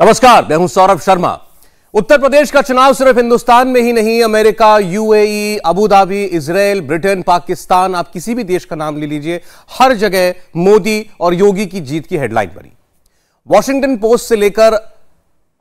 नमस्कार, मैं हूँ सौरभ शर्मा। उत्तर प्रदेश का चुनाव सिर्फ़ हिंदुस्तान में ही नहीं, America, UAE, Abu Dhabi Israel Britain, Pakistan, आप किसी भी देश का नाम ले लीजिए, हर जगह मोदी और योगी की जीत की हेडलाइन बनी। वॉशिंगटन पोस्ट से लेकर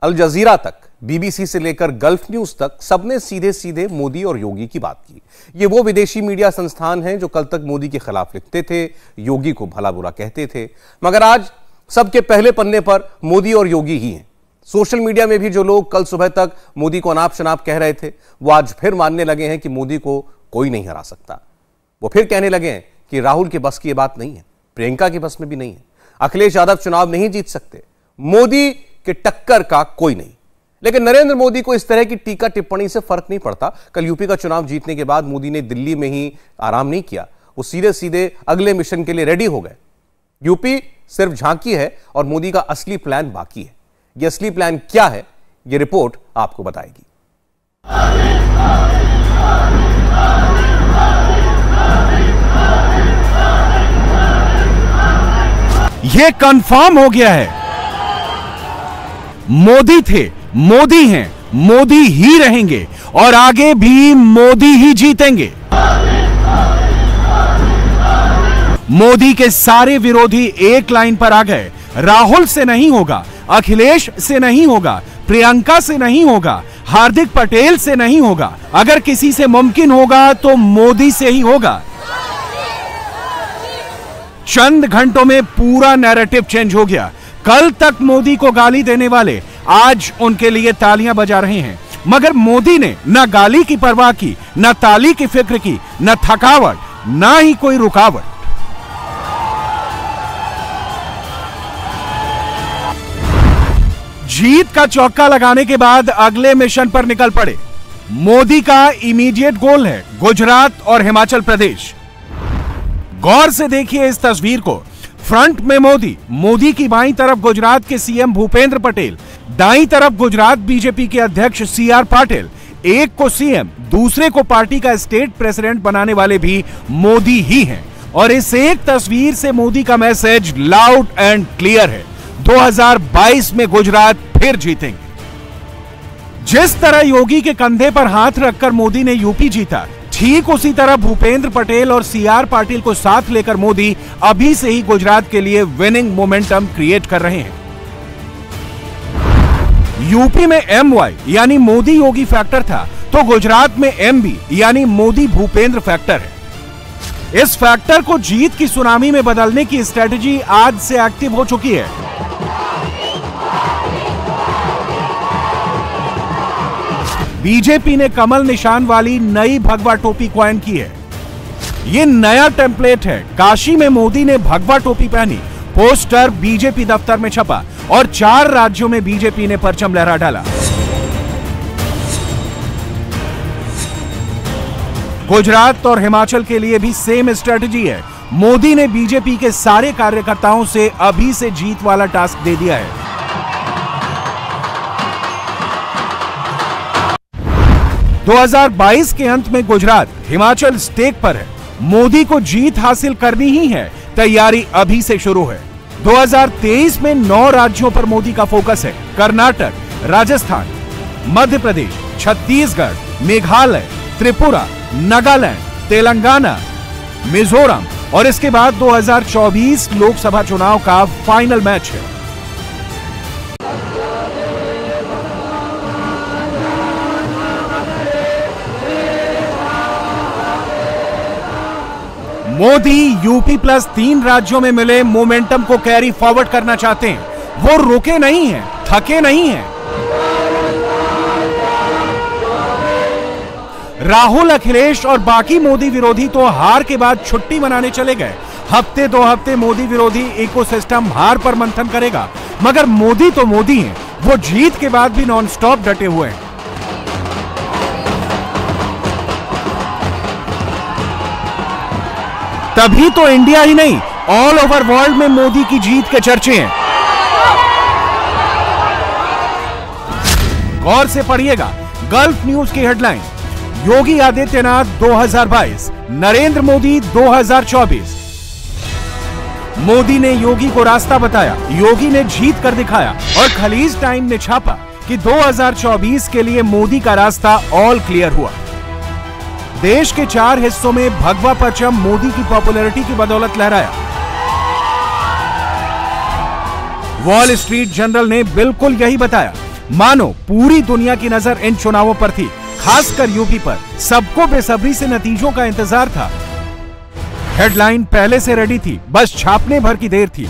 अल जजीरा तक, बीबीसी से लेकर गल्फ न्यूज़ तक, सबने सीधे सीधे मोदी और योगी की बात की। ये वो विदेशी मीडिया संस्थान हैं जो कल तक मोदी के खिलाफ लिखते थे, योगी को भला बुरा कहते थे। मगर आज सबके पहले पन्ने पर मोदी और योगी ही हैं। सोशल मीडिया में भी जो लोग कल सुबह तक मोदी को अनाप शनाप कह रहे थे, वो आज फिर मानने लगे हैं कि मोदी को कोई नहीं हरा सकता। वो फिर कहने लगे हैं कि राहुल के बस की ये बात नहीं है, प्रियंका के बस में भी नहीं है, अखिलेश यादव चुनाव नहीं जीत सकते, मोदी के टक्कर का कोई नहीं। लेकिन नरेंद्र मोदी को इस तरह की टीका टिप्पणी से फ़र्क नहीं पड़ता। कल यूपी का चुनाव जीतने के बाद मोदी ने दिल्ली में ही आराम नहीं किया। वो सीधे सीधे अगले मिशन के लिए रेडी हो गए। यूपी सिर्फ़ झांकी है और मोदी का असली प्लान बाकी है। ये असली प्लान क्या है, ये रिपोर्ट आपको बताएगी। ये कंफर्म हो गया है। मोदी थे, मोदी हैं, मोदी ही रहेंगे और आगे भी मोदी ही जीतेंगे। मोदी के सारे विरोधी एक लाइन पर आ गए। राहुल से नहीं होगा अखिलेश से नहीं होगा, प्रियंका से नहीं होगा, हार्दिक पटेल से नहीं होगा। अगर किसी से मुमकिन होगा तो मोदी से ही होगा। चंद घंटों में पूरा नैरेटिव चेंज हो गया। कल तक मोदी को गाली देने वाले आज उनके लिए तालियाँ बजा रहे हैं। मगर मोदी ने न गाली की परवाह की, न ताली की फ़िक्र की, न थकावट, न ही कोई रुकावट। जीत का चौका लगाने के बाद अगले मिशन पर निकल पड़े। मोदी का इमीडिएट गोल है गुजरात और हिमाचल प्रदेश। गौर से देखिए इस तस्वीर को। फ्रंट में मोदी मोदी की बाई तरफ़ गुजरात के सीएम भूपेंद्र पटेल, दाई तरफ़ गुजरात बीजेपी के अध्यक्ष सी आर पाटिल, एक को सीएम दूसरे को पार्टी का स्टेट प्रेसिडेंट बनाने वाले भी मोदी ही हैं। और इस एक तस्वीर से मोदी का मैसेज लाउड एंड क्लियर है। 2022 में गुजरात फिर जीतेंगे। जिस तरह योगी के कंधे पर हाथ रखकर मोदी ने यूपी जीता, ठीक उसी तरह भूपेंद्र पटेल और सीआर पाटिल को साथ लेकर मोदी अभी से ही गुजरात के लिए विनिंग मोमेंटम क्रिएट कर रहे हैं। यूपी में एम वाई यानी मोदी योगी फैक्टर था तो गुजरात में एम बी यानी मोदी भूपेंद्र फैक्टर है। इस फैक्टर को जीत की सुनामी में बदलने की स्ट्रेटजी आज से एक्टिव हो चुकी है। बीजेपी ने कमल निशान वाली नई भगवा टोपी क्वाइन की है। ये नया टेम्पलेट है। काशी में मोदी ने भगवा टोपी पहनी, पोस्टर बीजेपी दफ्तर में छपा और चार राज्यों में बीजेपी ने परचम लहरा डाला। गुजरात और हिमाचल के लिए भी सेम स्ट्रेटजी है। मोदी ने बीजेपी के सारे कार्यकर्ताओं से अभी से जीत वाला टास्क दे दिया है। 2022 के अंत में गुजरात हिमाचल स्टेक पर है। मोदी को जीत हासिल करनी ही है। तैयारी अभी से शुरू है। 2023 में नौ राज्यों पर मोदी का फोकस है। कर्नाटक, राजस्थान मध्य प्रदेश छत्तीसगढ़, मेघालय, त्रिपुरा, नागालैंड, तेलंगाना, मिजोरम और इसके बाद 2024 लोकसभा चुनाव का फाइनल मैच है। मोदी यूपी प्लस तीन राज्यों में मिले मोमेंटम को कैरी फॉरवर्ड करना चाहते हैं। वो रुके नहीं हैं, थके नहीं हैं। राहुल अखिलेश और बाकी मोदी विरोधी तो हार के बाद छुट्टी मनाने चले गए। हफ़्ते दो हफ़्ते मोदी विरोधी इकोसिस्टम हार पर मंथन करेगा। मगर मोदी तो मोदी हैं, वो जीत के बाद भी नॉनस्टॉप डटे हुए हैं। तभी तो इंडिया ही नहीं ऑल ओवर वर्ल्ड में मोदी की जीत के चर्चे हैं। गौर से पढ़िएगा गल्फ न्यूज़ की हेडलाइन योगी आदित्यनाथ 2022 नरेंद्र मोदी 2024 मोदी ने योगी को रास्ता बताया, योगी ने जीत कर दिखाया, और खलीज टाइम ने छापा कि 2024 के लिए मोदी का रास्ता ऑल क्लियर हुआ। देश के चार हिस्सों में भगवा परचम मोदी की पॉपुलैरिटी की बदौलत लहराया। वॉल स्ट्रीट जनरल ने बिल्कुल यही बताया। मानो, पूरी दुनिया की नज़र इन चुनावों पर थी, खासकर यूपी पर। सबको बेसब्री से नतीजों का इंतज़ार था। हेडलाइन पहले से रेडी थी, बस छापने भर की देर थी।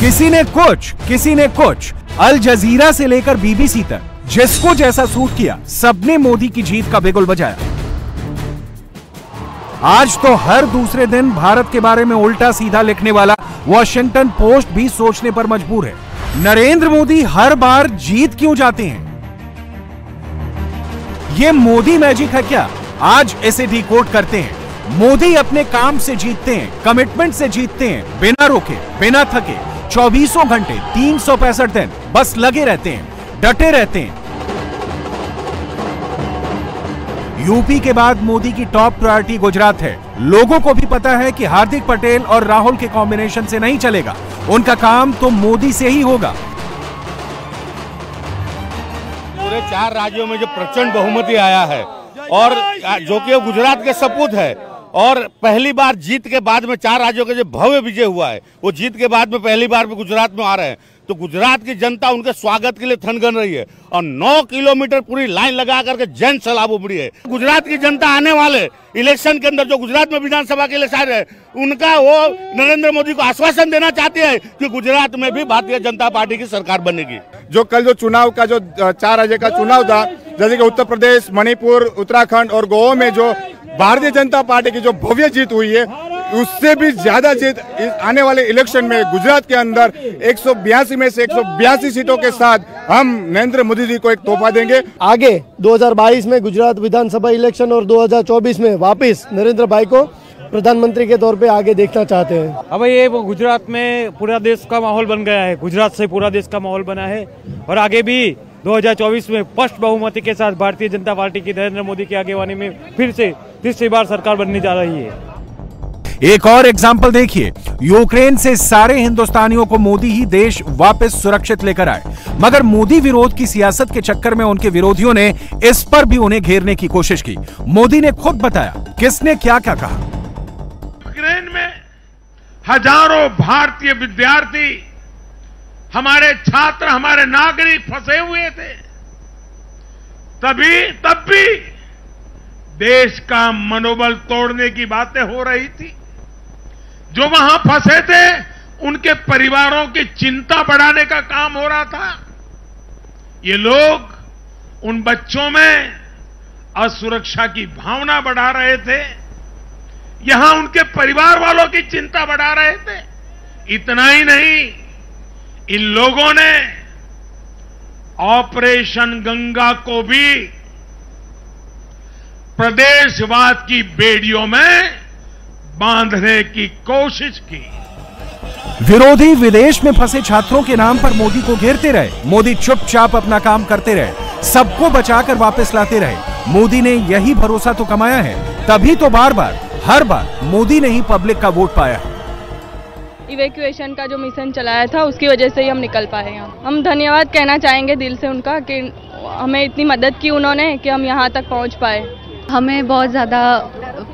किसी ने कुछ, किसी ने कुछ, अल जजीरा से लेकर बीबीसी तक। जिसको जैसा सूट किया, सबने मोदी की जीत का बिगुल बजाया। आज तो हर दूसरे दिन भारत के बारे में उल्टा सीधा लिखने वाला वॉशिंगटन पोस्ट भी सोचने पर मजबूर है। नरेंद्र मोदी हर बार जीत क्यों जाते हैं? ये मोदी मैजिक है क्या? आज इसे डिकोड करते हैं। मोदी अपने काम से जीतते हैं कमिटमेंट से जीतते हैं, बिना रोके, बिना थके, चौबीसों घंटे, तीन सौ पैंसठ दिन, बस लगे रहते हैं। डटे रहते हैं। यूपी के बाद मोदी की टॉप प्रायोरिटी गुजरात है। लोगों को भी पता है कि हार्दिक पटेल और राहुल के कॉम्बिनेशन से नहीं चलेगा। उनका काम तो मोदी से ही होगा। पूरे चार राज्यों में जो प्रचंड बहुमति आया है और जो कि गुजरात के सपूत है। और पहली बार जीत के बाद में चार राज्यों का जो भव्य विजय हुआ है, वो जीत के बाद में पहली बार में गुजरात में आ रहे हैं। तो गुजरात की जनता उनके स्वागत के लिए थनगन रही है और 9 किलोमीटर पूरी लाइन लगा करके जन सैलाब उभरी है। गुजरात की जनता आने वाले इलेक्शन के अंदर जो गुजरात में विधानसभा के लिए शायद है, उनका वो नरेंद्र मोदी को आश्वासन देना चाहते हैं कि गुजरात में भी भारतीय जनता पार्टी की सरकार बनेगी। जो कल जो चुनाव का जो चार राज्य का चुनाव था, जैसे कि उत्तर प्रदेश, मणिपुर, उत्तराखंड और गोवा में जो भारतीय जनता पार्टी की जो भव्य जीत हुई है उससे भी ज़्यादा जीत आने वाले इलेक्शन में गुजरात के अंदर एक सौ बयासी में से एक सौ बयासी सीटों के साथ हम नरेंद्र मोदी जी को एक तोहफा देंगे। आगे 2022 में गुजरात विधानसभा इलेक्शन और 2024 में वापस नरेंद्र भाई को प्रधानमंत्री के तौर पे आगे देखना चाहते हैं। अब ये गुजरात में पूरा देश का माहौल बन गया है। गुजरात से पूरा देश का माहौल बना है और आगे भी 2024 में स्पष्ट बहुमति के साथ भारतीय जनता पार्टी की नरेंद्र मोदी की आगेवानी में फिर से तीसरी बार सरकार बनने जा रही है। एक और एग्ज़ाम्पल देखिए। यूक्रेन से सारे हिंदुस्तानियों को मोदी ही देश वापस सुरक्षित लेकर आए। मगर मोदी विरोध की सियासत के चक्कर में उनके विरोधियों ने इस पर भी उन्हें घेरने की कोशिश की। मोदी ने खुद बताया, किसने क्या क्या कहा? यूक्रेन में हज़ारों भारतीय विद्यार्थी, हमारे छात्र, हमारे नागरिक फंसे हुए थे। तभी, तब भी देश का मनोबल तोड़ने की बातें हो रही थी। जो वहाँ फंसे थे, उनके परिवारों की चिंता बढ़ाने का काम हो रहा था। ये लोग उन बच्चों में असुरक्षा की भावना बढ़ा रहे थे। यहाँ उनके परिवार वालों की चिंता बढ़ा रहे थे। इतना ही नहीं, इन लोगों ने ऑपरेशन गंगा को भी प्रदेशवाद की बेड़ियों में बांधने की कोशिश की। विरोधी विदेश में फंसे छात्रों के नाम पर मोदी को घेरते रहे। मोदी चुपचाप अपना काम करते रहे। सबको बचाकर वापस लाते रहे। मोदी ने यही भरोसा तो कमाया है। तभी तो बार बार हर बार मोदी ने ही पब्लिक का वोट पाया। है इवेक्यूएशन का जो मिशन चलाया था उसकी वजह से ही हम निकल पाए यहाँ। हम धन्यवाद कहना चाहेंगे दिल से उनका कि हमें इतनी मदद की उन्होंने कि हम यहाँ तक पहुँच पाए। हमें बहुत ज़्यादा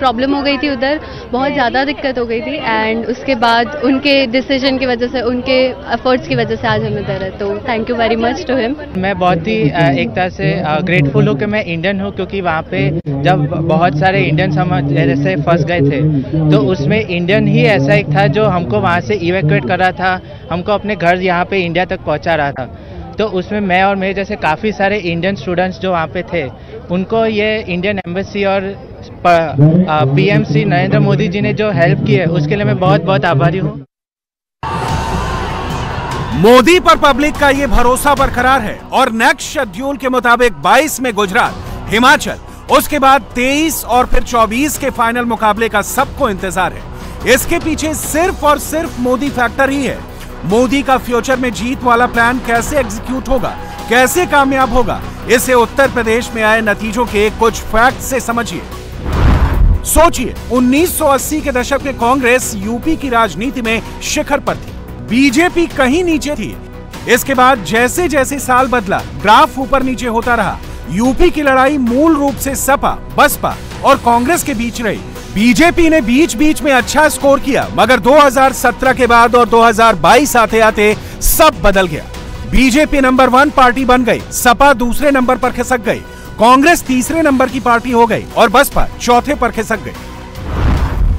प्रॉब्लम हो गई थी उधर, बहुत ज़्यादा दिक्कत हो गई थी एंड उसके बाद उनके डिसीज़न की वजह से, उनके एफर्ट्स की वजह से आज हम इधर है तो thank you very much to him मैं बहुत ही एक तरह से ग्रेटफुल हूँ कि मैं इंडियन हूँ क्योंकि वहाँ पे जब बहुत सारे इंडियन हम जैसे फंस गए थे तो उसमें इंडियन ही ऐसा एक था जो हमको वहाँ से इवेक्यूएट कर रहा था, हमको अपने घर यहाँ पे इंडिया तक पहुँचा रहा था। तो उसमें मैं और मेरे जैसे काफ़ी सारे इंडियन स्टूडेंट्स जो वहाँ पे थे, उनको ये इंडियन एम्बेसी और पीएमसी नरेंद्र मोदी जी ने जो हेल्प की है, उसके लिए मैं बहुत बहुत आभारी हूँ। मोदी पर पब्लिक का ये भरोसा बरकरार है और नेक्स्ट शेड्यूल के मुताबिक 22 में गुजरात, हिमाचल, उसके बाद 23 और फिर 24 के फाइनल मुकाबले का सबको इंतज़ार है। इसके पीछे सिर्फ़ और सिर्फ़ मोदी फैक्टर ही है। मोदी का फ्यूचर में जीत वाला प्लान कैसे एग्जीक्यूट होगा, कैसे कामयाब होगा, इसे उत्तर प्रदेश में आए नतीजों के कुछ फैक्ट से समझिए। सोचिए 1980 के दशक में कांग्रेस यूपी की राजनीति में शिखर पर थी। बीजेपी कहीं नीचे थी। इसके बाद जैसे जैसे साल बदला, ग्राफ ऊपर नीचे होता रहा। यूपी की लड़ाई मूल रूप से सपा, बसपा और कांग्रेस के बीच रही। बीजेपी ने बीच बीच में अच्छा स्कोर किया, मगर 2017 के बाद और 2022 आते आते सब बदल गया। बीजेपी नंबर वन पार्टी बन गई, सपा दूसरे नंबर पर खिसक गई। कांग्रेस तीसरे नंबर की पार्टी हो गई और बसपा चौथे पर खिसक गई।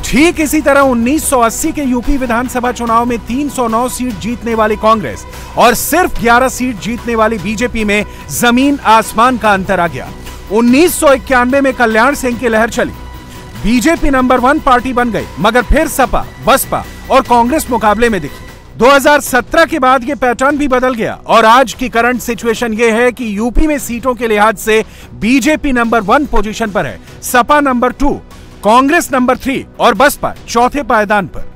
ठीक इसी तरह 1980 के यूपी विधानसभा चुनाव में 309 सीट जीतने वाली कांग्रेस और सिर्फ़ 11 सीट जीतने वाली बीजेपी में ज़मीन आसमान का अंतर आ गया। उन्नीस सौ इक्यानवे में कल्याण सिंह की लहर चली। बीजेपी नंबर वन पार्टी बन गई, मगर फिर सपा, बसपा और कांग्रेस मुकाबले में दिखी। 2017 के बाद ये पैटर्न भी बदल गया और आज की करंट सिचुएशन ये है कि यूपी में सीटों के लिहाज से बीजेपी नंबर वन पोजीशन पर है, Sapa number two, Congress number three और बसपा चौथे पायदान पर।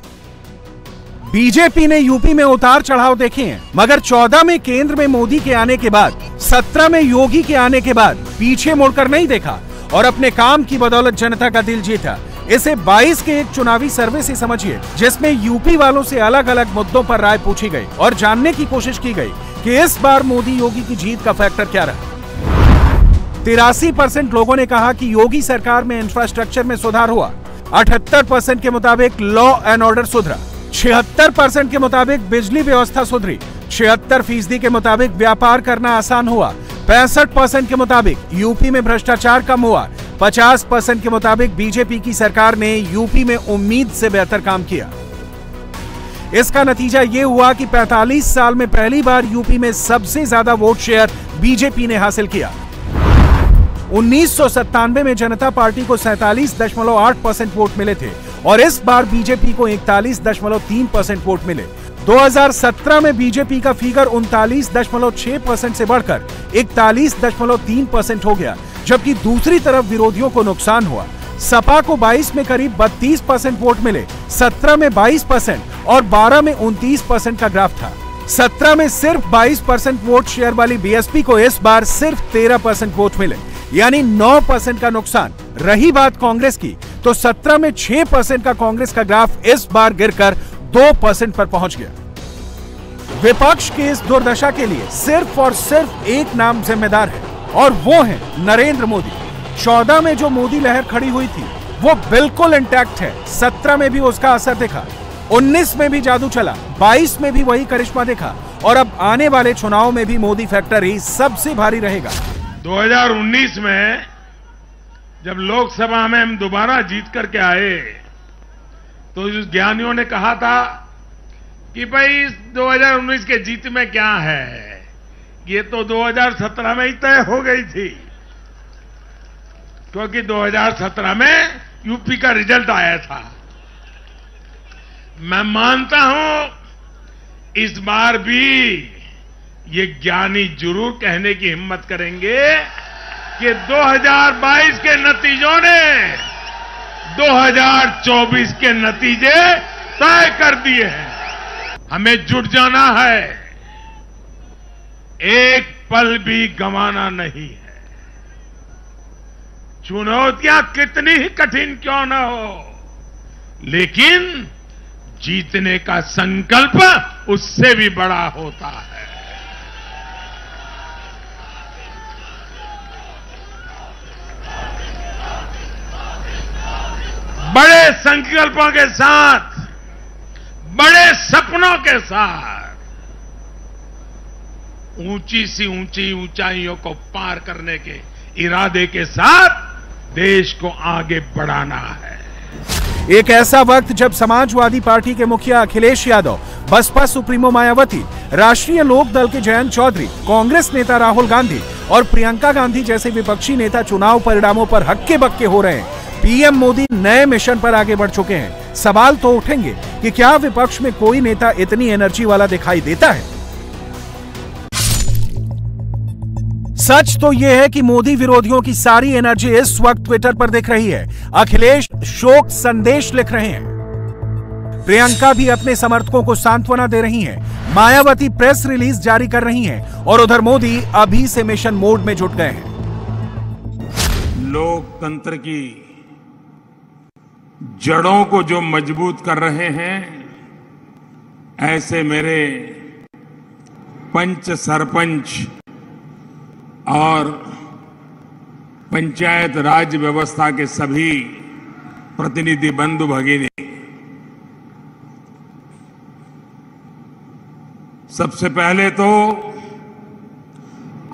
बीजेपी ने यूपी में उतार चढ़ाव देखे हैं, मगर 14 में केंद्र में मोदी के आने के बाद 17 में योगी के आने के बाद पीछे मुड़कर नहीं देखा और अपने काम की बदौलत जनता का दिल जीता। इसे 22 के एक चुनावी सर्वे से समझिए, जिसमें यूपी वालों से अलग अलग मुद्दों पर राय पूछी गई और जानने की कोशिश की गई कि इस बार मोदी योगी की जीत का फैक्टर क्या रहा। तिरासी परसेंट लोगों ने कहा कि योगी सरकार में इंफ्रास्ट्रक्चर में सुधार हुआ, अठहत्तर परसेंट के मुताबिक लॉ एंड ऑर्डर सुधरा, छिहत्तर परसेंट के मुताबिक बिजली व्यवस्था सुधरी, छिहत्तर फ़ीसदी के मुताबिक व्यापार करना आसान हुआ, पैंसठ परसेंट के मुताबिक यूपी में भ्रष्टाचार कम हुआ 50 परसेंट के मुताबिक बीजेपी की सरकार ने यूपी में उम्मीद से बेहतर काम किया। इसका नतीजा ये हुआ कि 45 साल में पहली बार यूपी में सबसे ज़्यादा वोट शेयर बीजेपी ने हासिल किया। उन्नीस सौ सत्तानवे में जनता पार्टी को 47.8 परसेंट वोट मिले थे और इस बार बीजेपी को 41.3 परसेंट वोट मिले। 2017 में बीजेपी का फिगर उनतालीस दशमलव छह परसेंट से बढ़कर 41.3 परसेंट हो गया, जबकि दूसरी तरफ़ विरोधियों को नुकसान हुआ। सपा को 22 में करीब 32 परसेंट वोट मिले 17 में 22 परसेंट और 12 में 29 परसेंट का ग्राफ था। 17 में सिर्फ़ 22 परसेंट वोट शेयर वाली बीएसपी को इस बार सिर्फ़ 13 परसेंट वोट मिले, यानी 9 परसेंट का नुकसान। रही बात कांग्रेस की तो 17 में 6 परसेंट का कांग्रेस का ग्राफ इस बार गिरकर 2 परसेंट पर पहुँच गया। विपक्ष की इस दुर्दशा के लिए सिर्फ़ और सिर्फ़ एक नाम जिम्मेदार है, और वो है नरेंद्र मोदी। चौदह में जो मोदी लहर खड़ी हुई थी, वो बिल्कुल इंटैक्ट है। सत्रह में भी उसका असर दिखा। उन्नीस में भी जादू चला। बाईस में भी वही करिश्मा देखा। और अब आने वाले चुनाव में भी मोदी फैक्टर ही सबसे भारी रहेगा। 2019 में जब लोकसभा में हम दोबारा जीत करके आए तो ज्ञानियों ने कहा था कि भाई 2019 के जीत में क्या है? ये तो 2017 में ही तय हो गई थी। क्योंकि 2017 में यूपी का रिज़ल्ट आया था। मैं मानता हूँ, इस बार भी ये ज्ञानी ज़रूर कहने की हिम्मत करेंगे कि 2022 के नतीजों ने 2024 के नतीजे तय कर दिए हैं। हमें जुट जाना है। एक पल भी गंवाना नहीं है। चुनौतियाँ कितनी ही कठिन क्यों न हो, लेकिन जीतने का संकल्प उससे भी बड़ा होता है। बड़े संकल्पों के साथ, बड़े सपनों के साथ, ऊँची सी ऊँची ऊंचाइयों को पार करने के इरादे के साथ देश को आगे बढ़ाना है। एक ऐसा वक्त जब समाजवादी पार्टी के मुखिया अखिलेश यादव, बसपा सुप्रीमो मायावती, राष्ट्रीय लोक दल के जयंत चौधरी, कांग्रेस नेता राहुल गांधी और प्रियंका गांधी जैसे विपक्षी नेता चुनाव परिणामों पर हक्के बक्के हो रहे हैं पीएम मोदी नए मिशन पर आगे बढ़ चुके हैं। सवाल तो उठेंगे कि क्या विपक्ष में कोई नेता इतनी एनर्जी वाला दिखाई देता है? सच तो यह है कि मोदी विरोधियों की सारी एनर्जी इस वक्त ट्विटर पर दिख रही है। अखिलेश शोक संदेश लिख रहे हैं। प्रियंका भी अपने समर्थकों को सांत्वना दे रही हैं। मायावती प्रेस रिलीज़ जारी कर रही हैं और उधर मोदी अभी से मिशन मोड में जुट गए हैं। लोकतंत्र की जड़ों को जो मज़बूत कर रहे हैं, ऐसे मेरे पंच सरपंच और पंचायत राज व्यवस्था के सभी प्रतिनिधि बंधु भगिनी, सबसे पहले तो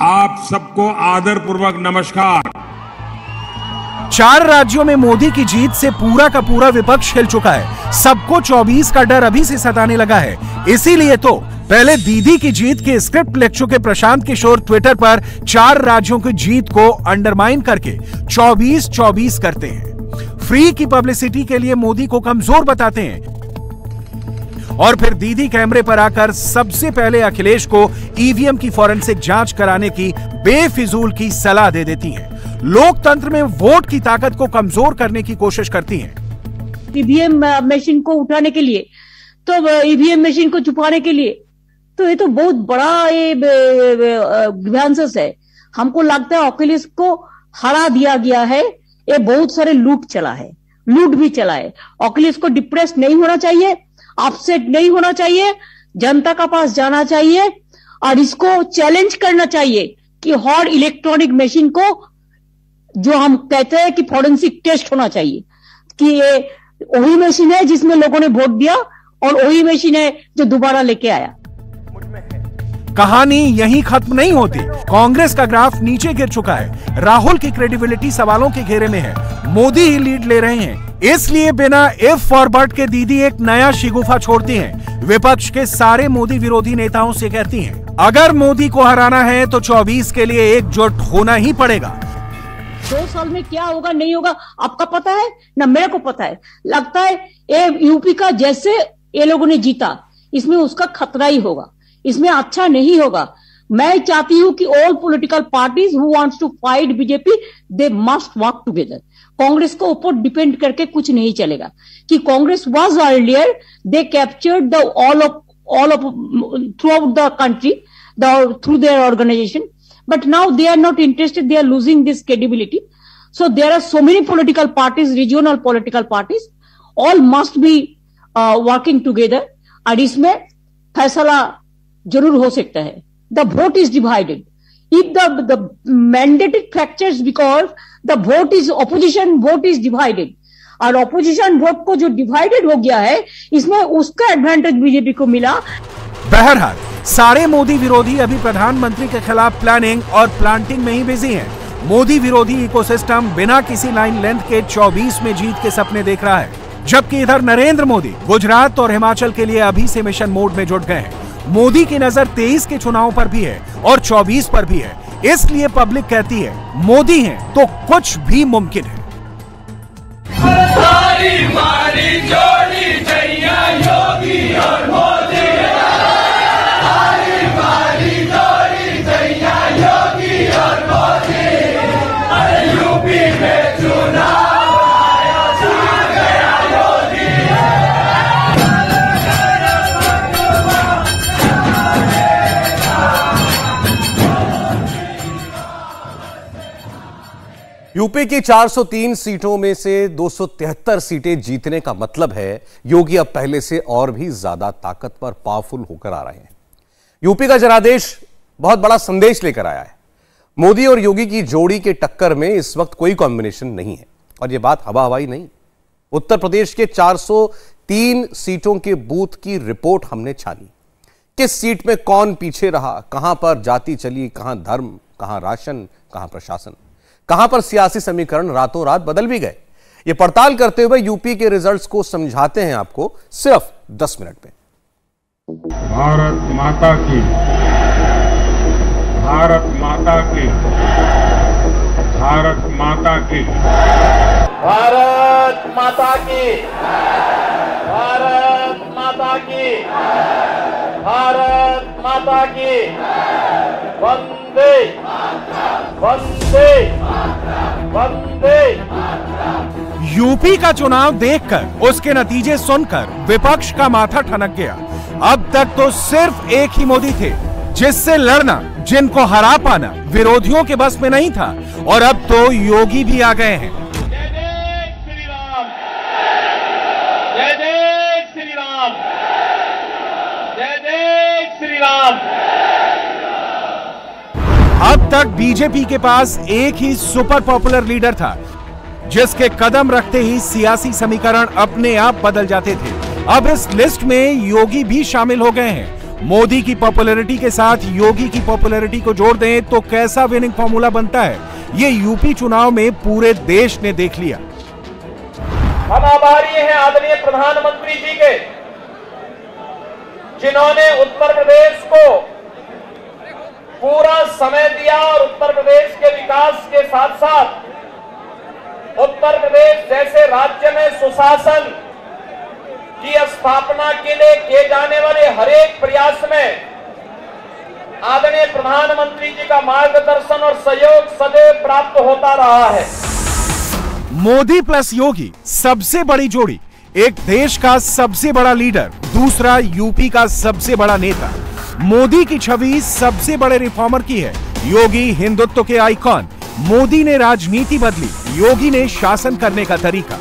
आप सबको आदरपूर्वक नमस्कार। चार राज्यों में मोदी की जीत से पूरा का पूरा विपक्ष हिल चुका है। सबको 24 का डर अभी से सताने लगा है। इसीलिए तो पहले दीदी की जीत के स्क्रिप्ट लिख चुके प्रशांत किशोर ट्विटर पर चार राज्यों की जीत को अंडरमाइन करके 24 24 करते हैं। फ्री की पब्लिसिटी के लिए मोदी को कमज़ोर बताते हैं। और फिर दीदी कैमरे पर आकर सबसे पहले अखिलेश को ईवीएम की फॉरेंसिक जाँच कराने की बेफिजूल की सलाह दे देती हैं। लोकतंत्र में वोट की ताकत को कमज़ोर करने की कोशिश करती हैं। ईवीएम मशीन को उठाने के लिए तो ईवीएम मशीन को छुपाने के लिए तो ये तो बहुत बड़ा ये है। हमको लगता है अखिलेश को हरा दिया गया है, ये बहुत सारे लूट चला है, लूट भी चला है। अखिलेश को डिप्रेस नहीं होना चाहिए अपसेट नहीं होना चाहिए, जनता का पास जाना चाहिए, और इसको चैलेंज करना चाहिए कि हर इलेक्ट्रॉनिक मशीन को जो हम कहते हैं कि फॉरेंसिक टेस्ट होना चाहिए, कि ये वही मशीन है जिसमें लोगों ने वोट दिया और वही मशीन है जो दोबारा लेके आया। कहानी यहीं खत्म नहीं होती। कांग्रेस का ग्राफ नीचे गिर चुका है। राहुल की क्रेडिबिलिटी सवालों के घेरे में है। मोदी ही लीड ले रहे हैं। इसलिए बिना इफ़ फॉरवर्ड के दीदी एक नया शिगुफा छोड़ती हैं। विपक्ष के सारे मोदी विरोधी नेताओं से कहती हैं, अगर मोदी को हराना है तो 24 के लिए एकजुट होना ही पड़ेगा। दो साल में क्या होगा, नहीं होगा, आपका पता है? ना मेरे को पता है। लगता है ये यूपी का जैसे ये लोगों ने जीता, इसमें उसका खतरा ही होगा। इसमें अच्छा नहीं होगा। मैं चाहती हूँ कि all political parties who wants to fight BJP they must work together Congress को ऊपर डिपेंड करके कुछ नहीं चलेगा। कि Congress was earlier they captured the all of all of throughout the country through their organisation but now they are not interested they are losing this credibility so there are so many political parties regional political parties all must be uh, working together और इसमें फैसला ज़रूर हो सकता है the vote is divided if the the mandated fractures because the vote is opposition vote is divided और opposition vote को जो डिवाइडेड हो गया है इसमें उसका एडवांटेज बीजेपी को मिला बहरहाल, सारे मोदी विरोधी अभी प्रधानमंत्री के खिलाफ प्लानिंग और प्लांटिंग में ही बिज़ी हैं। मोदी विरोधी इकोसिस्टम बिना किसी लाइन लेंथ के 24 में जीत के सपने देख रहा है, जबकि इधर नरेंद्र मोदी गुजरात और हिमाचल के लिए अभी से मिशन मोड में जुट गए हैं। मोदी की नज़र 23 के चुनाव पर भी है और 24 पर भी है, इसलिए पब्लिक कहती है, मोदी है तो कुछ भी मुमकिन है। यूपी की 403 सीटों में से 273 सीटें जीतने का मतलब है, योगी अब पहले से और भी ज़्यादा ताकतवर पावरफुल होकर आ रहे हैं। यूपी का जनादेश बहुत बड़ा संदेश लेकर आया है। मोदी और योगी की जोड़ी के टक्कर में इस वक्त कोई कॉम्बिनेशन नहीं है। और यह बात हवा हवाई नहीं। उत्तर प्रदेश के 403 सीटों के बूथ की रिपोर्ट हमने छानी। किस सीट में कौन पीछे रहा, कहाँ पर जाति चली, कहाँ धर्म, कहाँ राशन, कहाँ प्रशासन? कहाँ पर सियासी समीकरण रातों रात बदल भी गए? ये पड़ताल करते हुए यूपी के रिजल्ट्स को समझाते हैं आपको सिर्फ़ 10 मिनट में भारत माता की भारत माता की भारत माता की। भारत माता की भारत माता की भारत माता की। वंदे वंदे वंदे यूपी का चुनाव देखकर, उसके नतीजे सुनकर विपक्ष का माथा ठनक गया। अब तक तो सिर्फ़ एक ही मोदी थे, जिससे लड़ना, जिनको हरा पाना विरोधियों के बस में नहीं था, और अब तो योगी भी आ गए हैं जय जय श्री राम जय जय श्री राम अब तक बीजेपी के पास एक ही सुपर पॉपुलर लीडर था, जिसके कदम रखते ही सियासी समीकरण अपने आप बदल जाते थे। अब इस लिस्ट में योगी भी शामिल हो गए हैं। मोदी की पॉपुलैरिटी के साथ योगी की पॉपुलैरिटी को जोड़ दें तो कैसा विनिंग फॉर्मूला बनता है? ये यूपी चुनाव में पूरे देश ने देख लिया। हम आभारी हैं आदरणीय प्रधानमंत्री जी के, जिन्होंने उत्तर प्रदेश को पूरा समय दिया और उत्तर प्रदेश के विकास के साथ साथ उत्तर प्रदेश जैसे राज्य में सुशासन की स्थापना के लिए किए जाने वाले हरेक प्रयास में आदरणीय प्रधानमंत्री जी का मार्गदर्शन और सहयोग सदैव प्राप्त होता रहा है। मोदी प्लस योगी, सबसे बड़ी जोड़ी। एक देश का सबसे बड़ा लीडर, दूसरा यूपी का सबसे बड़ा नेता। मोदी की छवि सबसे बड़े रिफॉर्मर की है। योगी हिंदुत्व के आइकॉन मोदी ने राजनीति बदली। योगी ने शासन करने का तरीका।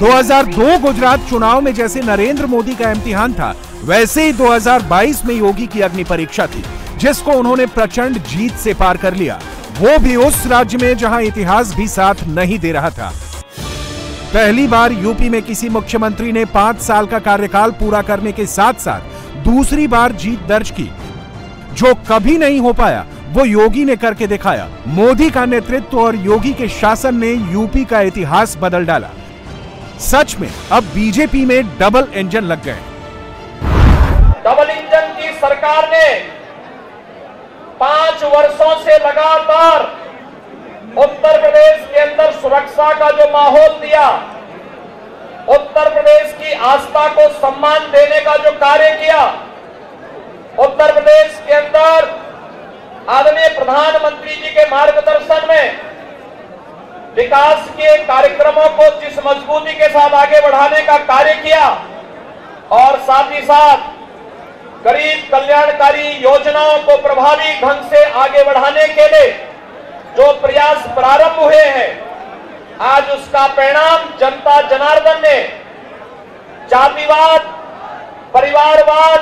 2002 गुजरात चुनाव में जैसे नरेंद्र मोदी का इम्तिहान था, वैसे ही 2022 में योगी की अग्नि परीक्षा थी, जिसको उन्होंने प्रचंड जीत से पार कर लिया। वो भी उस राज्य में जहाँ इतिहास भी साथ नहीं दे रहा था। पहली बार यूपी में किसी मुख्यमंत्री ने पाँच साल का कार्यकाल पूरा करने के साथ साथ दूसरी बार जीत दर्ज की। जो कभी नहीं हो पाया, वो योगी ने करके दिखाया। मोदी का नेतृत्व और योगी के शासन ने यूपी का इतिहास बदल डाला। सच में, अब बीजेपी में डबल इंजन लग गए। डबल इंजन की सरकार ने पाँच वर्षों से लगातार उत्तर प्रदेश के अंदर सुरक्षा का जो माहौल दिया उत्तर प्रदेश की आस्था को सम्मान देने का जो कार्य किया, उत्तर प्रदेश के अंदर आदरणीय प्रधानमंत्री जी के मार्गदर्शन में विकास के कार्यक्रमों को जिस मजबूती के साथ आगे बढ़ाने का कार्य किया और साथ ही साथ गरीब कल्याणकारी योजनाओं को प्रभावी ढंग से आगे बढ़ाने के लिए जो प्रयास प्रारंभ हुए हैं आज उसका परिणाम जनता जनार्दन ने, जातिवाद, परिवारवाद,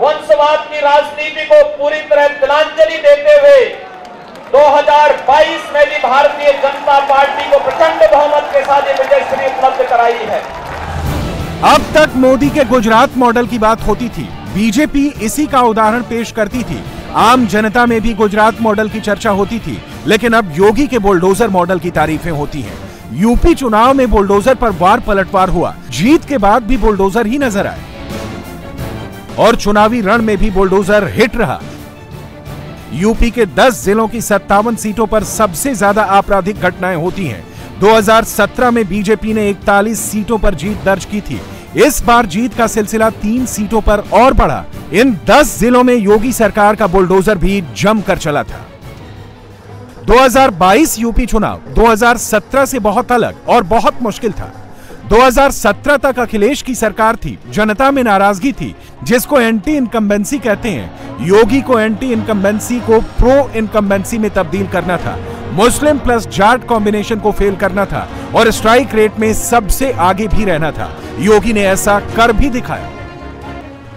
वंशवाद की राजनीति को पूरी तरह तिलांजलि देते हुए 2022 में भी भारतीय जनता पार्टी को प्रचंड बहुमत के साथ ये विजय श्री उपलब्ध कराई है। अब तक मोदी के गुजरात मॉडल की बात होती थी। बीजेपी इसी का उदाहरण पेश करती थी। आम जनता में भी गुजरात मॉडल की चर्चा होती थी। लेकिन अब योगी के बुलडोजर मॉडल की तारीफें होती हैं। यूपी चुनाव में बुलडोजर पर वार पलटवार हुआ। जीत के बाद भी बुलडोजर ही नज़र आए। और चुनावी रण में भी बुलडोजर हिट रहा। यूपी के 10 जिलों की सत्तावन सीटों पर सबसे ज़्यादा आपराधिक घटनाएँ होती हैं। 2017 में बीजेपी ने 41 सीटों पर जीत दर्ज की थी। इस बार जीत का सिलसिला तीन सीटों पर और बढ़ा। इन 10 जिलों में योगी सरकार का बुलडोजर भी जमकर चला था। 2022 यूपी चुनाव 2017 से बहुत अलग और बहुत मुश्किल था। 2017 तक अखिलेश की सरकार थी, जनता में नाराज़गी थी, जिसको एंटी इनकम्बेंसी कहते हैं। योगी को एंटी इनकम्बेंसी को प्रो इनकम्बेंसी में तब्दील करना था। मुस्लिम प्लस जाट कॉम्बिनेशन को फेल करना था और स्ट्राइक रेट में सबसे आगे भी रहना था। योगी ने ऐसा कर भी दिखाया।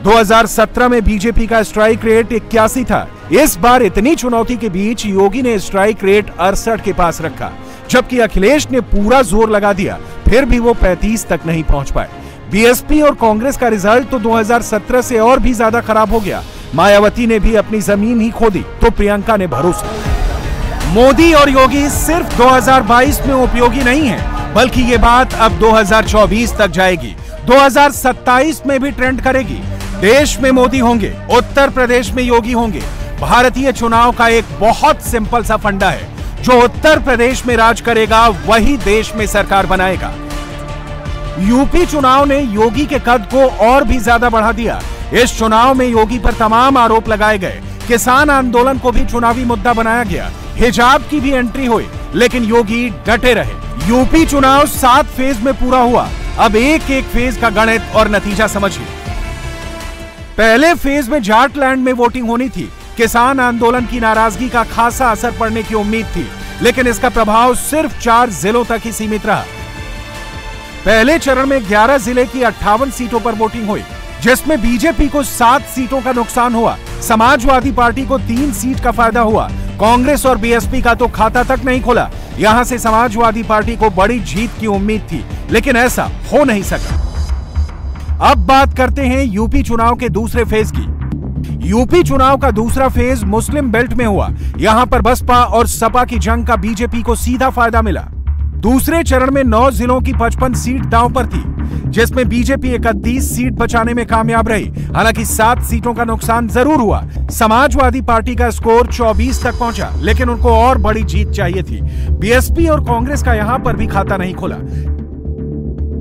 2017 में बीजेपी का स्ट्राइक रेट इक्यासी था। इस बार इतनी चुनौती के बीच योगी ने स्ट्राइक रेट अड़सठ के पास रखा, जबकि अखिलेश ने पूरा ज़ोर लगा दिया, फिर भी वो 35 तक नहीं पहुँच पाए। बीएसपी और कांग्रेस का रिज़ल्ट तो 2017 से और भी ज़्यादा खराब हो गया। मायावती ने भी अपनी ज़मीन ही खो दी तो प्रियंका ने भरोसा। मोदी और योगी सिर्फ़ 2022 में उपयोगी नहीं है, बल्कि ये बात अब 2024 तक जाएगी। 2027 में भी ट्रेंड करेगी। देश में मोदी होंगे, उत्तर प्रदेश में योगी होंगे। भारतीय चुनाव का एक बहुत सिंपल सा फंडा है। जो उत्तर प्रदेश में राज करेगा, वही देश में सरकार बनाएगा। यूपी चुनाव ने योगी के कद को और भी ज़्यादा बढ़ा दिया। इस चुनाव में योगी पर तमाम आरोप लगाए गए। किसान आंदोलन को भी चुनावी मुद्दा बनाया गया। हिजाब की भी एंट्री हुई, लेकिन योगी डटे रहे। यूपी चुनाव सात फ़ेज़ में पूरा हुआ। अब एक एक फ़ेज़ का गणित और नतीजा समझिए। पहले फ़ेज़ में जाटलैंड में वोटिंग होनी थी। किसान आंदोलन की नाराज़गी का खासा असर पड़ने की उम्मीद थी, लेकिन इसका प्रभाव सिर्फ़ चार जिलों तक ही सीमित रहा। पहले चरण में 11 ज़िले की अट्ठावन सीटों पर वोटिंग हुई, जिसमें बीजेपी को सात सीटों का नुकसान हुआ, समाजवादी पार्टी को तीन सीट का फ़ायदा हुआ, कांग्रेस और बीएसपी का तो खाता तक नहीं खुला। यहाँ से समाजवादी पार्टी को बड़ी जीत की उम्मीद थी, लेकिन ऐसा हो नहीं सका। अब बात करते हैं यूपी चुनाव के दूसरे फ़ेज़ की। यूपी चुनाव का दूसरा फ़ेज़ मुस्लिम बेल्ट में हुआ। यहाँ पर बसपा और सपा की जंग का बीजेपी को सीधा फ़ायदा मिला। दूसरे चरण में नौ जिलों की पचपन सीट दांव पर थी, जिसमें बीजेपी इकतीस सीट बचाने में कामयाब रही। हालाँकि सात सीटों का नुकसान ज़रूर हुआ। समाजवादी पार्टी का स्कोर 24 तक पहुँचा, लेकिन उनको और बड़ी जीत चाहिए थी। बीएसपी और कांग्रेस का यहाँ पर भी खाता नहीं खुला।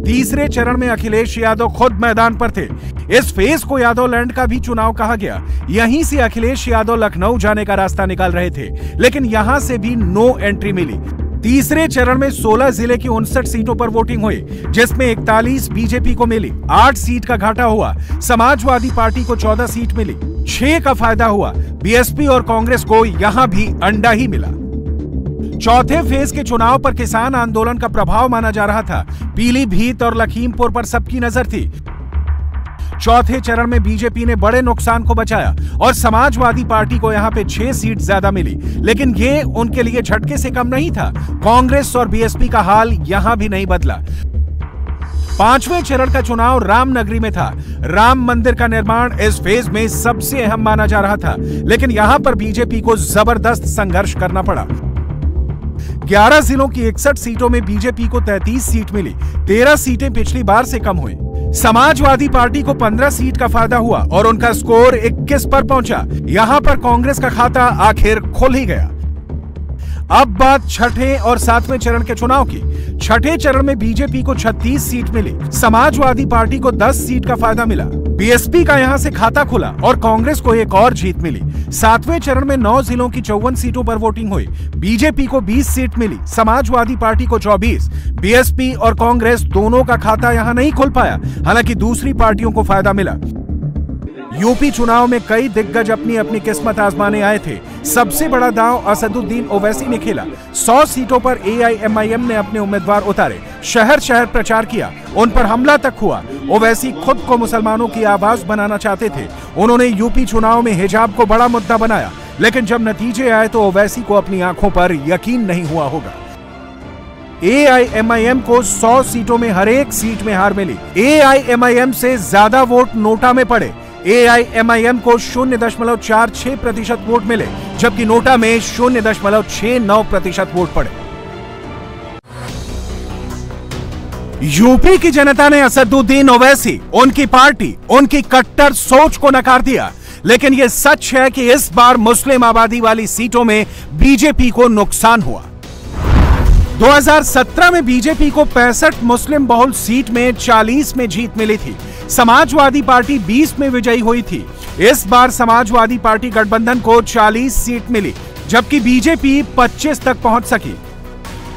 तीसरे चरण में अखिलेश यादव खुद मैदान पर थे। इस फ़ेज़ को यादव लैंड का भी चुनाव कहा गया। यहीं से अखिलेश यादव लखनऊ जाने का रास्ता निकाल रहे थे, लेकिन यहाँ से भी नो एंट्री मिली। तीसरे चरण में 16 ज़िले की उनसठ सीटों पर वोटिंग हुई, जिसमें 41 बीजेपी को मिली, आठ सीट का घाटा हुआ। समाजवादी पार्टी को 14 सीट मिली, छह का फ़ायदा हुआ। बीएसपी और कांग्रेस को यहाँ भी अंडा ही मिला। चौथे फ़ेज़ के चुनाव पर किसान आंदोलन का प्रभाव माना जा रहा था। पीलीभीत और लखीमपुर पर सबकी नज़र थी। चौथे चरण में बीजेपी ने बड़े नुकसान को बचाया और समाजवादी पार्टी को यहाँ पे छह सीट ज़्यादा मिली। लेकिन ये उनके लिए झटके से कम नहीं था। कांग्रेस और बीएसपी का हाल यहाँ भी नहीं बदला। पाँचवें चरण का चुनाव रामनगरी में था। राम मंदिर का निर्माण इस फ़ेज़ में सबसे अहम माना जा रहा था। लेकिन यहाँ पर बीजेपी को ज़बरदस्त संघर्ष करना पड़ा। 11 जिलों की इकसठ सीटों में बीजेपी को 33 सीट मिली 13 सीटें पिछली बार से कम हुई। समाजवादी पार्टी को 15 सीट का फ़ायदा हुआ और उनका स्कोर 21 पर पहुँचा। यहाँ पर कांग्रेस का खाता आखिर खुल ही गया। अब बात छठे और सातवें चरण के चुनाव की। छठे चरण में बीजेपी को 36 सीट मिली, समाजवादी पार्टी को 10 सीट का फ़ायदा मिला। बीएसपी का यहाँ से खाता खुला और कांग्रेस को एक और जीत मिली। सातवें चरण में नौ जिलों की चौवन सीटों पर वोटिंग हुई। बीजेपी को 20 सीट मिली। समाजवादी पार्टी को 24 बीएसपी और कांग्रेस दोनों का खाता यहाँ नहीं खुल पाया। हालाँकि दूसरी पार्टियों को फ़ायदा मिला। यूपी चुनाव में कई दिग्गज अपनी अपनी किस्मत आजमाने आए थे। सबसे बड़ा दांव असदुद्दीन ओवैसी ने खेला। 100 सीटों पर एआईएमआईएम ने अपने उम्मीदवार उतारे। शहर शहर प्रचार किया। उन पर हमला तक हुआ। ओवैसी खुद को मुसलमानों की आवाज़ बनाना चाहते थे। उन्होंने यूपी चुनाव में हिजाब को बड़ा मुद्दा बनाया। लेकिन जब नतीजे आए तो ओवैसी को अपनी आँखों पर यकीन नहीं हुआ होगा। एआईएमआईएम को 100 सीटों में हर एक सीट में हार मिली। एआईएमआईएम से ज़्यादा वोट नोटा में पड़े। एआईएमआईएम को शून्य दशमलव चार छह प्रतिशत वोट मिले, जबकि नोटा में शून्य दशमलव छह नौ प्रतिशत वोट पड़े। यूपी की जनता ने असदुद्दीन ओवैसी, उनकी पार्टी, उनकी कट्टर सोच को नकार दिया। लेकिन यह सच है कि इस बार मुस्लिम आबादी वाली सीटों में बीजेपी को नुकसान हुआ। 2017 में बीजेपी को पैंसठ मुस्लिम बहुल सीट में 40 में जीत मिली थी। समाजवादी पार्टी 20 में विजयी हुई थी। इस बार समाजवादी पार्टी गठबंधन को 40 सीट मिली, जबकि बीजेपी 25 तक पहुँच सकी।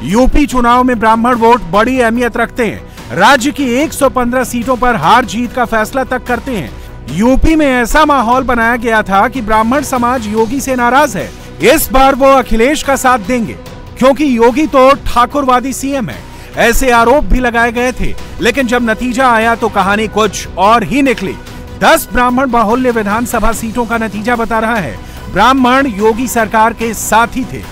यूपी चुनाव में ब्राह्मण वोट बड़ी अहमियत रखते हैं। राज्य की 115 सीटों पर हार जीत का फैसला तक करते हैं। यूपी में ऐसा माहौल बनाया गया था कि ब्राह्मण समाज योगी से नाराज़ है। इस बार वो अखिलेश का साथ देंगे, क्योंकि योगी तो ठाकुरवादी सीएम है। ऐसे आरोप भी लगाए गए थे, लेकिन जब नतीजा आया तो कहानी कुछ और ही निकली। दस ब्राह्मण बाहुल्य विधानसभा सीटों का नतीजा बता रहा है, ब्राह्मण योगी सरकार के साथ थे।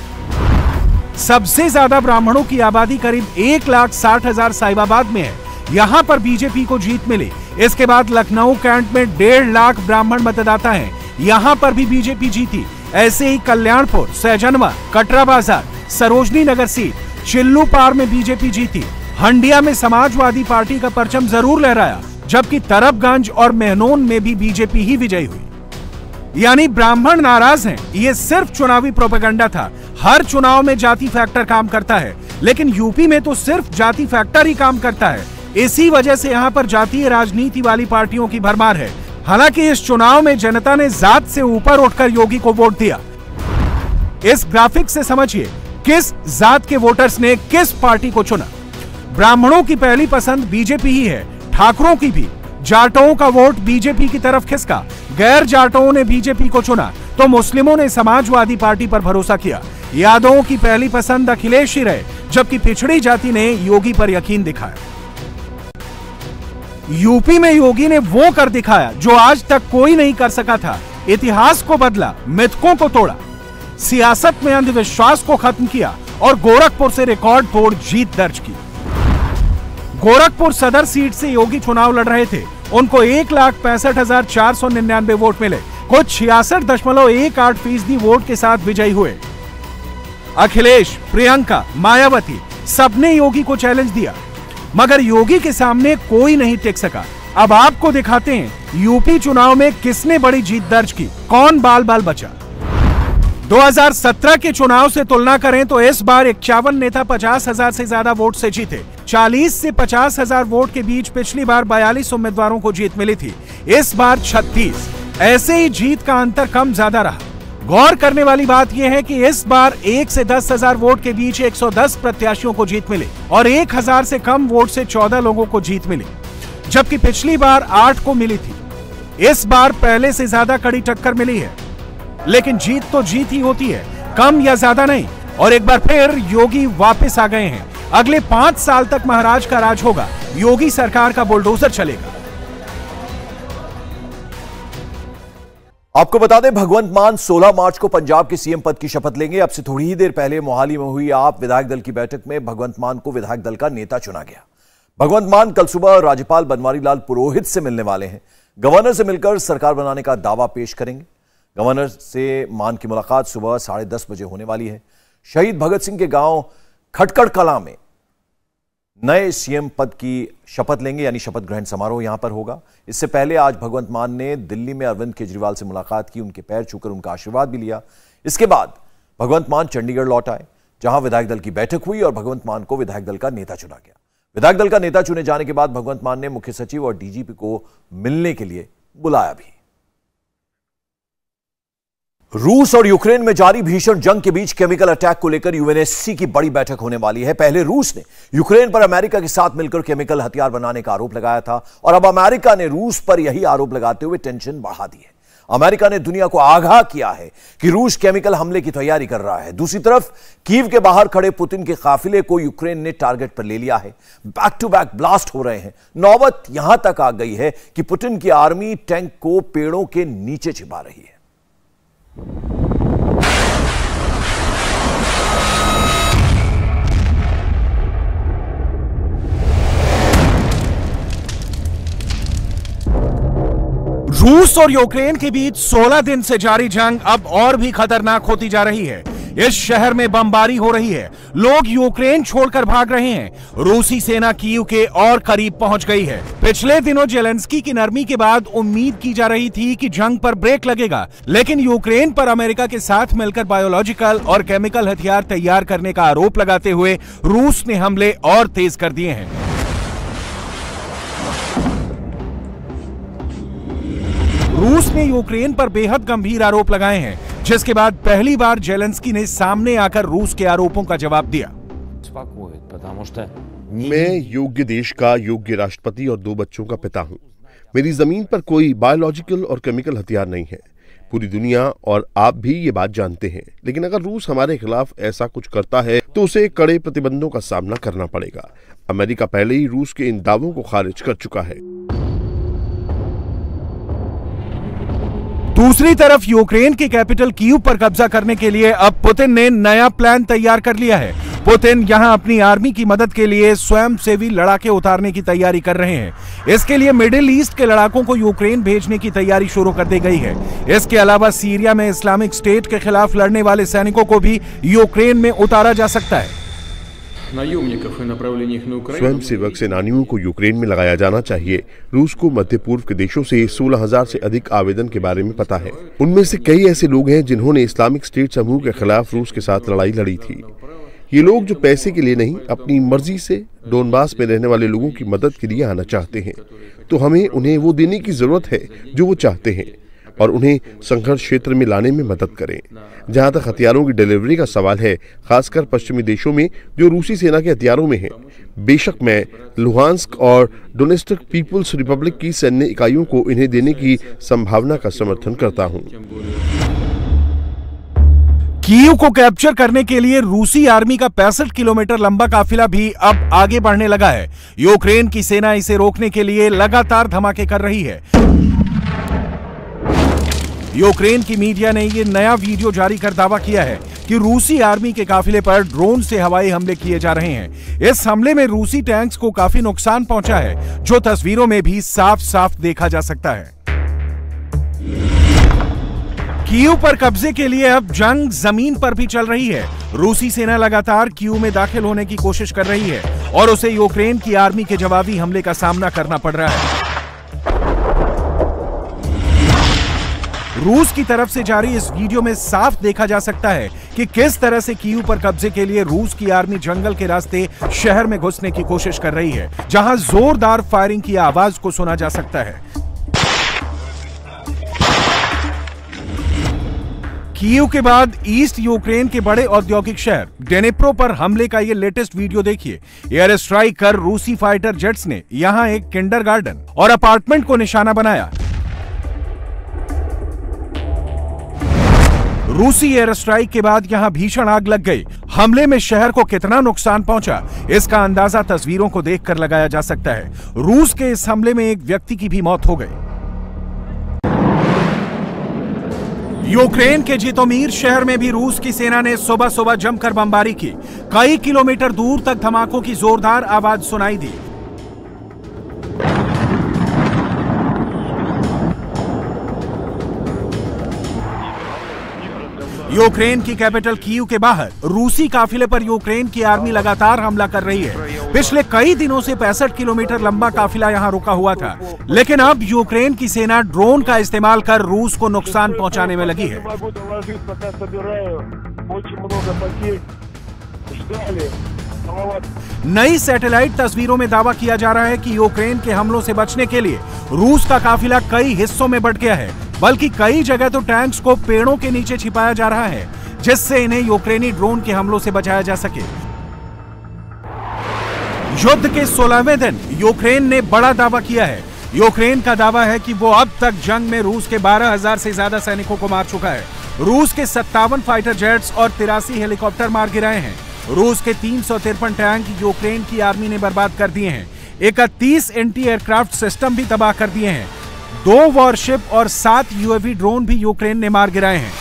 सबसे ज़्यादा ब्राह्मणों की आबादी करीब एक लाख साठ हज़ार साहिबाबाद में है। यहाँ पर बीजेपी को जीत मिली। इसके बाद लखनऊ कैंट में डेढ़ लाख ब्राह्मण मतदाता हैं। यहाँ पर भी बीजेपी जीती। ऐसे ही कल्याणपुर, सहजनवा, कटरा बाज़ार, सरोजनी नगर सीट, चिल्लू पार में बीजेपी जीती। हंडिया में समाजवादी पार्टी का परचम ज़रूर लहराया, जबकि तरबगंज और मेहनोन में भी बीजेपी ही विजयी हुई। यानी ब्राह्मण नाराज़ हैं। ये सिर्फ़ चुनावी प्रोपेगंडा था। हर चुनाव में जाति फैक्टर काम करता है, लेकिन यूपी में तो सिर्फ़ जाति फैक्टर ही काम करता है। इसी वजह से यहाँ पर जातीय राजनीति वाली पार्टियों की भरमार है। हालाँकि इस चुनाव में जनता ने जात से ऊपर उठकर योगी को वोट दिया। इस ग्राफिक से समझिए, किस जात के वोटर्स ने किस पार्टी को चुना। ब्राह्मणों की पहली पसंद बीजेपी ही है, ठाकुरों की भी। जाटों का वोट बीजेपी की तरफ़ खिसका। गैर जाटों ने बीजेपी को चुना तो मुस्लिमों ने समाजवादी पार्टी पर भरोसा किया। यादवों की पहली पसंद अखिलेश ही रहे, जबकि पिछड़ी जाति ने योगी पर यकीन दिखाया। यूपी में योगी ने वो कर दिखाया, जो आज तक कोई नहीं कर सका था। इतिहास को बदला, मिथकों को तोड़ा। सियासत में अंधविश्वास को खत्म किया और गोरखपुर से रिकॉर्ड तोड़ जीत दर्ज की। गोरखपुर सदर सीट से योगी चुनाव लड़ रहे थे। उनको एक लाख पैंसठ हज़ार चार सौ निन्यानवे वोट मिले। कुछ छियासठ दशमलव एक आठ फ़ीसदी वोट के साथ विजयी हुए। अखिलेश, प्रियंका, मायावती, सबने योगी को चैलेंज दिया। मगर योगी के सामने कोई नहीं टिक सका। अब आपको दिखाते हैं, यूपी चुनाव में किसने बड़ी जीत दर्ज की? कौन बाल बाल बचा 2017 के चुनाव से तुलना करें तो इस बार इक्यावन नेता पचास हज़ार से ज़्यादा वोट से जीते। 40 से पचास हज़ार वोट के बीच पिछली बार बयालीस उम्मीदवारों को जीत मिली थी। इस बार 36 ऐसे ही जीत का अंतर कम ज़्यादा रहा। गौर करने वाली बात यह है कि इस बार एक से दस हज़ार वोट के बीच 110 प्रत्याशियों को जीत मिली और एक हज़ार से कम वोट से 14 लोगों को जीत मिली, जबकि पिछली बार आठ को मिली थी। इस बार पहले से ज़्यादा कड़ी टक्कर मिली है, लेकिन जीत तो जीत ही होती है, कम या ज़्यादा नहीं। और एक बार फिर योगी वापस आ गए हैं। अगले पाँच साल तक महाराज का राज होगा, योगी सरकार का बुलडोजर चलेगा। आपको बता दें, भगवंत मान 16 मार्च को पंजाब के सीएम पद की शपथ लेंगे। अब से थोड़ी ही देर पहले मोहाली में हुई आप विधायक दल की बैठक में भगवंत मान को विधायक दल का नेता चुना गया। भगवंत मान कल सुबह राज्यपाल बनवारी लाल पुरोहित से मिलने वाले हैं। गवर्नर से मिलकर सरकार बनाने का दावा पेश करेंगे। गवर्नर से मान की मुलाकात सुबह साढ़े दस बजे होने वाली है। शहीद भगत सिंह के गाँव खटकड़ कला में नए सीएम पद की शपथ लेंगे, यानी शपथ ग्रहण समारोह यहाँ पर होगा। इससे पहले आज भगवंत मान ने दिल्ली में अरविंद केजरीवाल से मुलाकात की, उनके पैर छूकर उनका आशीर्वाद भी लिया। इसके बाद भगवंत मान चंडीगढ़ लौट आए, जहाँ विधायक दल की बैठक हुई और भगवंत मान को विधायक दल का नेता चुना गया। विधायक दल का नेता चुने जाने के बाद भगवंत मान ने मुख्य सचिव और डीजीपी को मिलने के लिए बुलाया भी। रूस और यूक्रेन में जारी भीषण जंग के बीच केमिकल अटैक को लेकर यूएनएससी की बड़ी बैठक होने वाली है। पहले रूस ने यूक्रेन पर अमेरिका के साथ मिलकर केमिकल हथियार बनाने का आरोप लगाया था और अब अमेरिका ने रूस पर यही आरोप लगाते हुए टेंशन बढ़ा दी है। अमेरिका ने दुनिया को आगाह किया है कि रूस केमिकल हमले की तैयारी कर रहा है। दूसरी तरफ़, कीव के बाहर खड़े पुतिन के काफिले को यूक्रेन ने टारगेट पर ले लिया है। बैक टू बैक ब्लास्ट हो रहे हैं। नौबत यहाँ तक आ गई है कि पुतिन की आर्मी टैंक को पेड़ों के नीचे छिपा रही है। you. रूस और यूक्रेन के बीच 16 दिन से जारी जंग अब और भी खतरनाक होती जा रही है। इस शहर में बमबारी हो रही है। लोग यूक्रेन छोड़कर भाग रहे हैं। रूसी सेना कीव के और करीब पहुँच गई है। पिछले दिनों जेलेंस्की की नरमी के बाद उम्मीद की जा रही थी कि जंग पर ब्रेक लगेगा। लेकिन यूक्रेन पर अमेरिका के साथ मिलकर बायोलॉजिकल और केमिकल हथियार तैयार करने का आरोप लगाते हुए रूस ने हमले और तेज कर दिए हैं। रूस ने यूक्रेन पर बेहद गंभीर आरोप लगाए हैं, जिसके बाद पहली बार जेलेंस्की ने सामने आकर रूस के आरोपों का जवाब दिया। मैं योग्य देश का योग्य राष्ट्रपति और दो बच्चों का पिता हूँ। मेरी ज़मीन पर कोई बायोलॉजिकल और केमिकल हथियार नहीं है। पूरी दुनिया और आप भी ये बात जानते हैं। लेकिन अगर रूस हमारे खिलाफ ऐसा कुछ करता है तो उसे कड़े प्रतिबंधों का सामना करना पड़ेगा। अमेरिका पहले ही रूस के इन दावों को खारिज कर चुका है। दूसरी तरफ़ यूक्रेन की कैपिटल कीव पर कब्जा करने के लिए अब पुतिन ने नया प्लान तैयार कर लिया है। पुतिन यहाँ अपनी आर्मी की मदद के लिए स्वयं सेवी लड़ाके उतारने की तैयारी कर रहे हैं। इसके लिए मिडिल ईस्ट के लड़ाकों को यूक्रेन भेजने की तैयारी शुरू कर दी गई है। इसके अलावा सीरिया में इस्लामिक स्टेट के खिलाफ लड़ने वाले सैनिकों को भी यूक्रेन में उतारा जा सकता है। स्वयं सेवक सेनानियों को यूक्रेन में लगाया जाना चाहिए। रूस को मध्य पूर्व के देशों से 16,000 से अधिक आवेदन के बारे में पता है। उनमें से कई ऐसे लोग हैं जिन्होंने इस्लामिक स्टेट समूह के खिलाफ रूस के साथ लड़ाई लड़ी थी। ये लोग जो पैसे के लिए नहीं अपनी मर्ज़ी से डोनबास में रहने वाले लोगों की मदद के लिए आना चाहते हैं। तो हमें उन्हें वो देने की ज़रूरत है जो वो चाहते हैं। और उन्हें संघर्ष क्षेत्र में लाने में मदद करें। जहाँ तक हथियारों की डिलीवरी का सवाल है, खासकर पश्चिमी देशों में, जो रूसी सेना के हथियारों में है। बेशक मैं लुहानस्क और डोनेस्टिक पीपुल्स रिपब्लिक की सैन्य इकाइयों को इन्हें देने की संभावना का समर्थन करता हूँ। कीव को कैप्चर करने के लिए रूसी आर्मी का पैंसठ किलोमीटर लंबा काफिला भी अब आगे बढ़ने लगा है। यूक्रेन की सेना इसे रोकने के लिए लगातार धमाके कर रही है। यूक्रेन की मीडिया ने यह नया वीडियो जारी कर दावा किया है कि रूसी आर्मी के काफिले पर ड्रोन से हवाई हमले किए जा रहे हैं। इस हमले में रूसी टैंक्स को काफ़ी नुकसान पहुँचा है, जो तस्वीरों में भी साफ़ साफ़ देखा जा सकता है। कीव पर कब्जे के लिए अब जंग ज़मीन पर भी चल रही है। रूसी सेना लगातार कीव में दाखिल होने की कोशिश कर रही है और उसे यूक्रेन की आर्मी के जवाबी हमले का सामना करना पड़ रहा है। रूस की तरफ़ से जारी इस वीडियो में साफ़ देखा जा सकता है कि किस तरह से कीव पर कब्जे के लिए रूस की आर्मी जंगल के रास्ते शहर में घुसने की कोशिश कर रही है, जहाँ जोरदार फायरिंग की आवाज़ को सुना जा सकता है। कीव के बाद ईस्ट यूक्रेन के बड़े औद्योगिक शहर डेनेप्रो पर हमले का ये लेटेस्ट वीडियो देखिए। एयर स्ट्राइक कर रूसी फाइटर जेट्स ने यहाँ एक किंडरगार्टन और अपार्टमेंट को निशाना बनाया। रूसी एयर स्ट्राइक के बाद यहाँ भीषण आग लग गई। हमले में शहर को कितना नुकसान पहुँचा, इसका अंदाज़ा तस्वीरों को देखकर लगाया जा सकता है। रूस के इस हमले में एक व्यक्ति की भी मौत हो गई। यूक्रेन के जितोमीर शहर में भी रूस की सेना ने सुबह सुबह जमकर बमबारी की। कई किलोमीटर दूर तक धमाकों की जोरदार आवाज़ सुनाई दी। यूक्रेन की कैपिटल कीव के बाहर रूसी काफिले पर यूक्रेन की आर्मी लगातार हमला कर रही है। पिछले कई दिनों से पैंसठ किलोमीटर लंबा काफिला यहाँ रुका हुआ था। लेकिन अब यूक्रेन की सेना ड्रोन का इस्तेमाल कर रूस को नुकसान पहुँचाने में लगी है। नई सैटेलाइट तस्वीरों में दावा किया जा रहा है कि यूक्रेन के हमलों से बचने के लिए रूस का काफिला कई हिस्सों में बढ़ गया है। बल्कि कई जगह तो टैंक्स को पेड़ों के नीचे छिपाया जा रहा है जिससे इन्हें यूक्रेनी ड्रोन के हमलों से बचाया जा सके। युद्ध के सोलहवें दिन यूक्रेन ने बड़ा दावा किया है। यूक्रेन का दावा है कि वो अब तक जंग में रूस के 12,000 से ज़्यादा सैनिकों को मार चुका है। रूस के सत्तावन फाइटर जेट्स और तिरासी हेलीकॉप्टर मार गिराए हैं। रूस के तीन सौ तिरपन टैंक यूक्रेन की आर्मी ने बर्बाद कर दिए हैं। इकतीस एंटी एयरक्राफ्ट सिस्टम भी तबाह कर दिए हैं। दो वॉरशिप और सात यूएवी ड्रोन भी यूक्रेन ने मार गिराए हैं।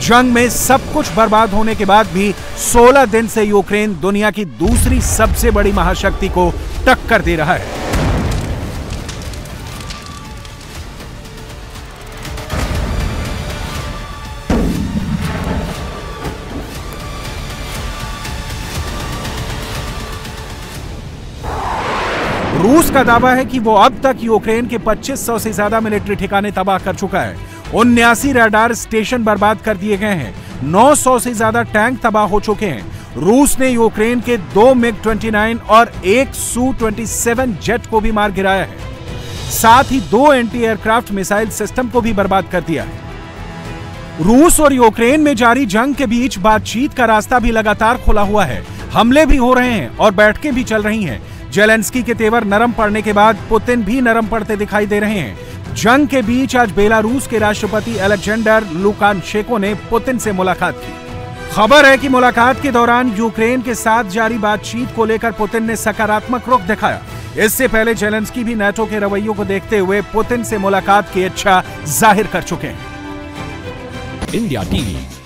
जंग में सब कुछ बर्बाद होने के बाद भी 16 दिन से यूक्रेन दुनिया की दूसरी सबसे बड़ी महाशक्ति को टक्कर दे रहा है। का दावा है कि वो अब तक यूक्रेन के 2500 से ज़्यादा मिलिट्री ठिकाने तबाह कर चुका है। उन्यासी रडार स्टेशन बर्बाद कर दिए गए हैं। 900 से ज़्यादा टैंक तबाह हो चुके हैं। रूस ने यूक्रेन के दो मिग 29 और एक सू 27 जेट को भी मार गिराया है। साथ ही दो एंटी एयरक्राफ्ट मिसाइल सिस्टम को भी बर्बाद कर दिया है। रूस और यूक्रेन में जारी जंग के बीच बातचीत का रास्ता भी लगातार खुला हुआ है। हमले भी हो रहे हैं और बैठकें भी चल रही हैं। जेलेंस्की के तेवर नरम पड़ने के बाद पुतिन भी नरम पड़ते दिखाई दे रहे हैं। जंग के बीच आज बेलारूस के राष्ट्रपति अलेक्जेंडर लुकानशेको ने पुतिन से मुलाकात की। खबर है कि मुलाकात के दौरान यूक्रेन के साथ जारी बातचीत को लेकर पुतिन ने सकारात्मक रुख दिखाया। इससे पहले जेलेंस्की भी नेटो के रवैयों को देखते हुए पुतिन से मुलाकात की इच्छा ज़ाहिर कर चुके हैं। India TV